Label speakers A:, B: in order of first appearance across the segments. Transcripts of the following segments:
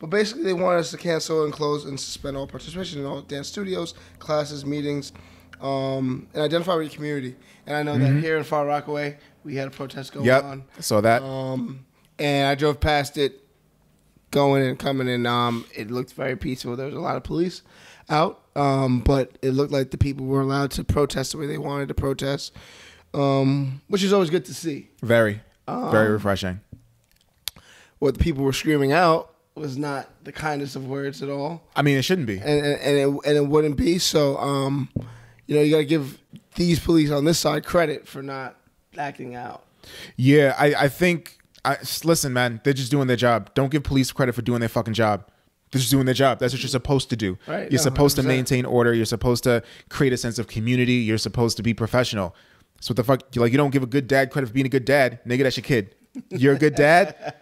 A: but basically, they wanted us to cancel and close and suspend all participation in all dance studios, classes, meetings, um, and identify with your community. And I know
B: Mm-hmm.
A: that here in Far Rockaway, we had a protest going
B: Yep.
A: on.
B: So that
A: Um, and I drove past it, going and coming, and um, it looked very peaceful. There was a lot of police out, um, but it looked like the people were allowed to protest the way they wanted to protest, um, which is always good to see.
B: very,
A: Um,
B: very refreshing.
A: What the people were screaming out was not the kindest of words at all,
B: I mean, it shouldn't be.
A: and and, and, it, and it wouldn't be. So, um, you know, you got to give these police on this side credit for not acting out.
B: Yeah, I, I think. I, listen, man, they're just doing their job. Don't give police credit for doing their fucking job. They're just doing their job. That's what you're supposed to do.
A: Right,
B: You're
A: no,
B: supposed to
A: 100%.
B: maintain order. You're supposed to create a sense of community. You're supposed to be professional. So what the fuck? Like you don't give a good dad credit for being a good dad, nigga. That's your kid. You're a good dad.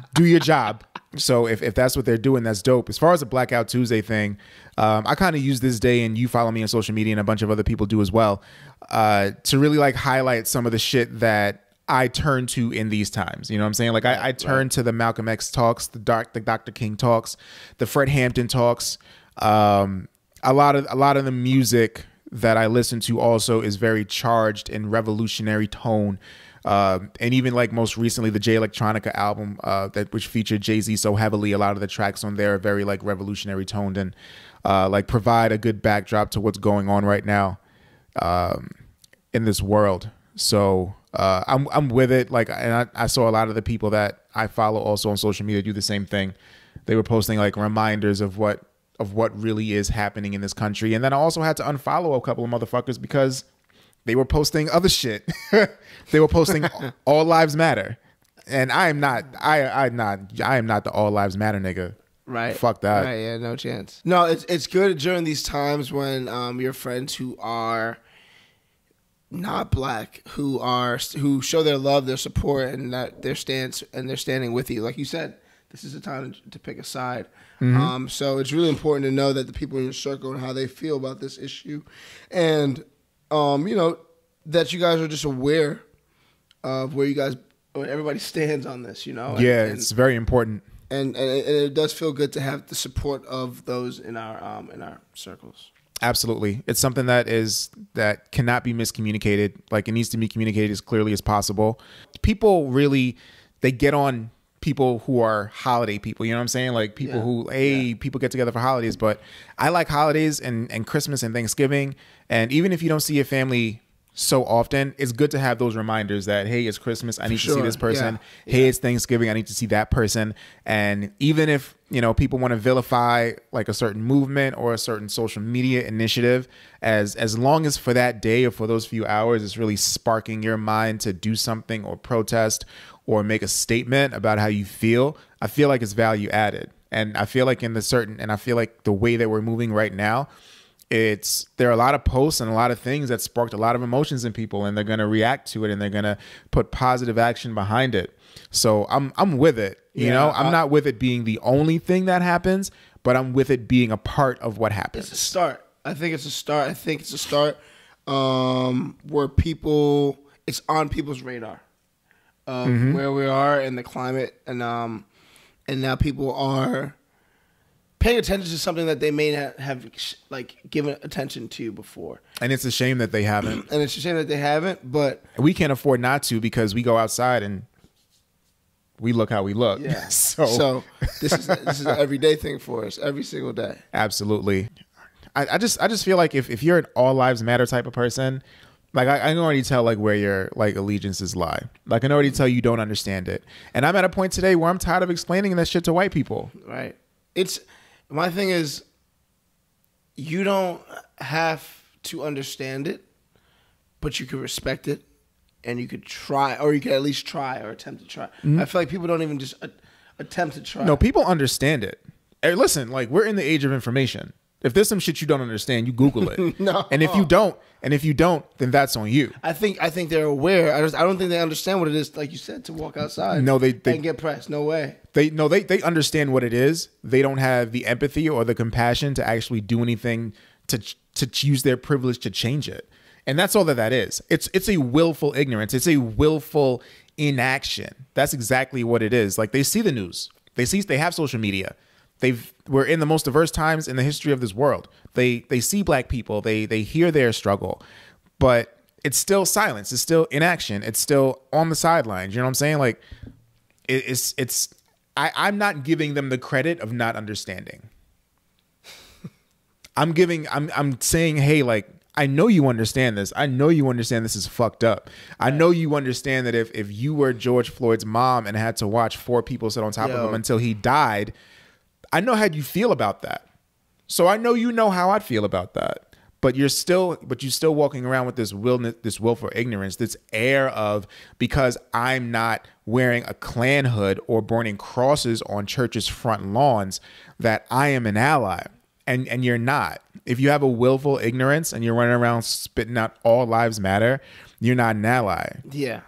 B: do your job. So if, if that's what they're doing, that's dope. As far as the Blackout Tuesday thing, um, I kind of use this day, and you follow me on social media, and a bunch of other people do as well, uh, to really like highlight some of the shit that I turn to in these times. You know what I'm saying? Like I, I turn to the Malcolm X talks, the Dark, the Dr. King talks, the Fred Hampton talks. Um, a lot of a lot of the music that I listen to also is very charged in revolutionary tone. Um, and even like most recently, the Jay Electronica album uh, that which featured Jay Z so heavily, a lot of the tracks on there are very like revolutionary toned and uh, like provide a good backdrop to what's going on right now um, in this world. So uh, I'm I'm with it. Like, and I, I saw a lot of the people that I follow also on social media do the same thing. They were posting like reminders of what of what really is happening in this country, and then I also had to unfollow a couple of motherfuckers because they were posting other shit. they were posting all lives matter, and I am not. I I'm not. I am not the all lives matter nigga.
A: Right.
B: Fuck that.
A: Right. Yeah. No chance. No, it's it's good during these times when um your friends who are not black, who are who show their love, their support, and that their stance and they're standing with you. Like you said, this is the time to pick a side. Um, so it's really important to know that the people in your circle and how they feel about this issue, and um, you know that you guys are just aware of where you guys, where everybody stands on this. You know. And-
B: Yeah,
A: and-
B: it's very important.
A: and, and it, and it does feel good to have the support of those in our um, in our circles.
B: Absolutely. It's something that is that cannot be miscommunicated. Like it needs to be communicated as clearly as possible. People really they get on people who are holiday people, you know what I'm saying? Like people
A: Yeah.
B: who hey, people get together for holidays, but I like holidays and and Christmas and Thanksgiving and even if you don't see your family so often, it's good to have those reminders that hey, it's Christmas, I need to see this person.
A: Yeah.
B: Hey, it's Thanksgiving, I need to see that person. And even if, you know, people want to vilify like a certain movement or a certain social media initiative, as as long as for that day or for those few hours it's really sparking your mind to do something or protest or make a statement about how you feel, I feel like it's value added. And I feel like in the certain and I feel like the way that we're moving right now, it's there are a lot of posts and a lot of things that sparked a lot of emotions in people and they're going to react to it and they're going to put positive action behind it so i'm i'm with it you
A: Yeah,
B: know i'm
A: I-
B: not with it being the only thing that happens but i'm with it being a part of what happens
A: It's a start. I think it's a start. I think it's a start um, where people it's on people's radar of
B: Mm-hmm.
A: where we are in the climate, and um, and now people are paying attention to something that they may not have like given attention to before.
B: and it's a shame that they haven't
A: And it's a shame that they haven't, but
B: we can't afford not to because we go outside and we look how we look
A: yeah.
B: so,
A: so this is this is an everyday thing for us every single day.
B: Absolutely. I, I just I just feel like if, if you're an all lives matter type of person, like I, I can already tell like where your like allegiances lie. Like I can already tell you don't understand it. And I'm at a point today where I'm tired of explaining that shit to white people.
A: Right. It's my thing is you don't have to understand it, but you can respect it and you could try or you could at least try or attempt to try. Mm-hmm. I feel like people don't even just a- attempt to try.
B: No, people understand it. Hey, listen, like we're in the age of information. If there's some shit you don't understand, you Google it.
A: No.
B: And if you don't, and if you don't, then that's on you.
A: I think I think they're aware. I just I don't think they understand what it is like you said to walk outside.
B: No, they- they-
A: and get pressed. No way.
B: They no, they they understand what it is. They don't have the empathy or the compassion to actually do anything to to use their privilege to change it. And that's all that that is. It's it's a willful ignorance. It's a willful inaction. That's exactly what it is. Like they see the news. They see they have social media. they've we're in the most diverse times in the history of this world. They they see black people, they they hear their struggle, but it's still silence. It's still inaction. It's still on the sidelines. You know what I'm saying? Like it, it's it's I, I'm not giving them the credit of not understanding. I'm giving I'm I'm saying, hey, like I know you understand this. I know you understand this is fucked up. I know you understand that if if you were George Floyd's mom and had to watch four people sit on top of him until he died, I know how you feel about that. So I know you know how I'd feel about that. But you're still but you're still walking around with this will this willful ignorance, this air of because I'm not wearing a Klan hood or burning crosses on churches' front lawns that I am an ally. And and you're not. If you have a willful ignorance and you're running around spitting out all lives matter, you're not an ally.
A: Yeah.